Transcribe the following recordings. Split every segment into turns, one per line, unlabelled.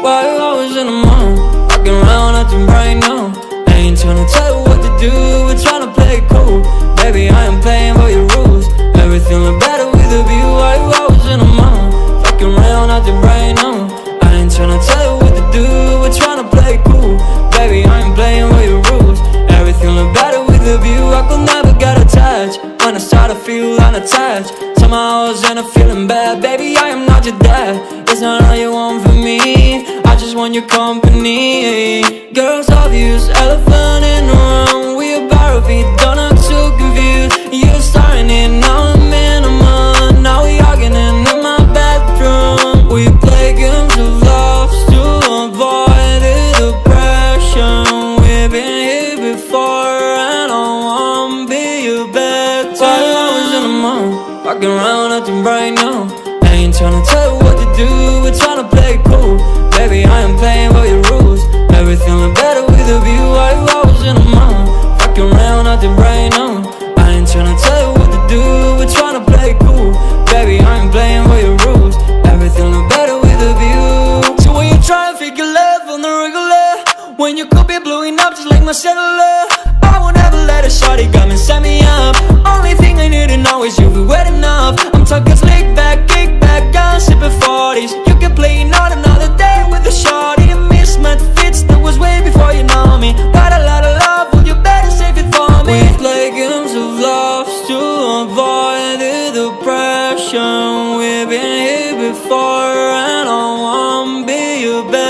Why you always in the mood? Walking around acting right now. I ain't tryna tell you what to do We're tryna play it cool. Baby, I am playing by your rules. Everything look better with a view Why you always in the mood? Walking around acting right now. I ain't tryna tell you what to do We're tryna play it cool. Baby, I am playing by your rules. Everything look better with a view I could never get attached When I start to feel unattached Somehow I was in a feeling bad. Baby, I am not your dad. It's not all you want from me. I just want your company. Girls obvious, elephant in the room. We about our feet, don't act so confused. You're starting it, now acting right now. I ain't tryna tell you what to do, we're tryna play cool. Baby, I am playing by your rules. Everything look better with a view, why you always in the mood Walking around acting right now gun sipping 40s You can play not another day with a shawty A mismatch fits that was way before you know me. Got a lot of love, well you better save it for me. We play games of love to avoid the depression. We've been here before and I won't be your bed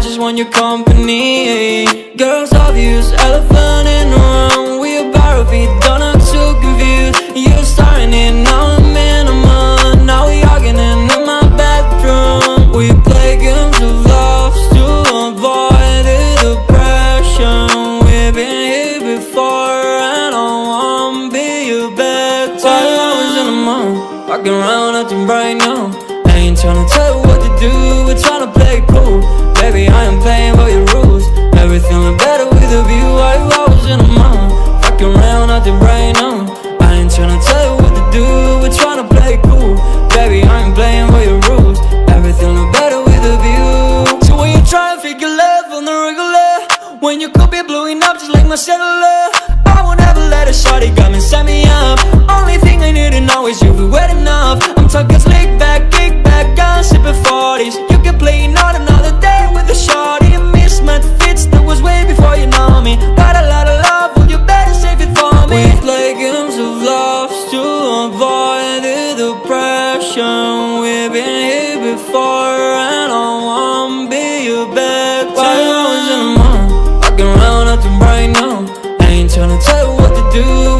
just want your company. Girls obvious, elephant in the room. We about our feet, don't act so confused You're starting it, now I'm in a mood Now we arguing in my bedroom We play games of love to avoid the depression. We've been here before and I won't be your While I was in the mood, walking around acting right now I ain't tryna tell you what to do, we're tryna play and I won't be your While I was in the mood, walking around acting right now. I ain't tryna tell you what to do,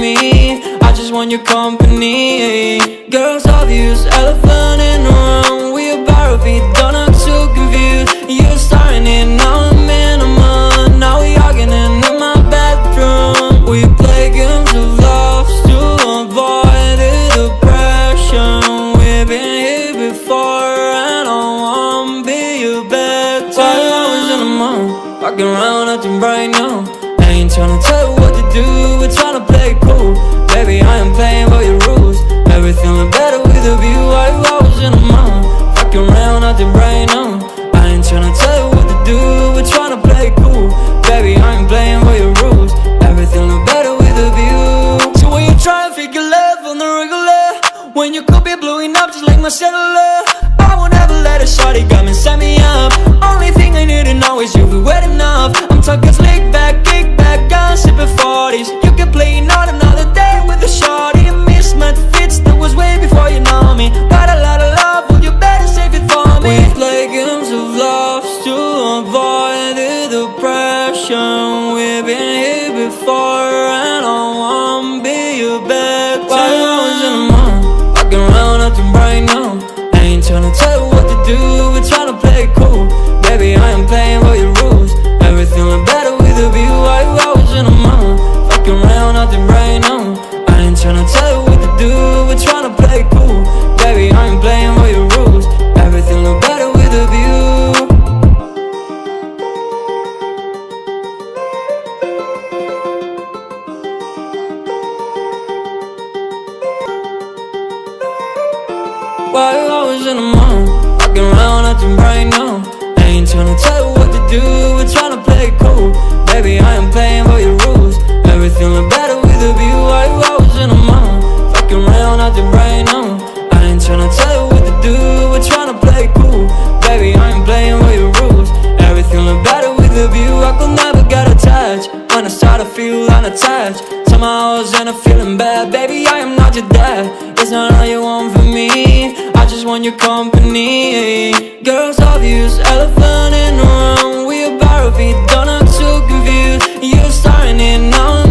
me. I just want your company. Girls obvious, elephant in the room. We a bar of don't look too confused. You're starting it, now I'm in a month Now we arguing in my bedroom. We play games of love to avoid the depression. We've been here before and I won't be your better Five hours in the morning, fucking around acting right now. I ain't trying to tell you do, we're tryna play cool. Baby, I am playing by your rules. Everything look better with a view. I was in the mood, fucking around acting bright now I ain't tryna tell you what to do, we're tryna play cool. Baby, I ain't playing by your rules. Everything look better with a view. So when you try and figure love on the regular When you could be blowing up just like my cellular I won't ever let a shawty come and set me up While I was in the mood, walking around acting bright now. I ain't tryna tell you what to do, we're tryna play it cool. Baby, I am playing by your rules. Everything look better with a view While I was in the mood, fucking around acting bright now. I ain't tryna tell you what to do, we're tryna play it cool. Baby, I ain't playing by your rules. Everything look better with a view I could never get attached When I start to feel unattached Somehow I was in a feeling bad. Baby, I am not your dad. It's not all you want from me. I just want your company. Girls obvious, elephant in the room. We about to be done, I'm too confused. You're starting it, now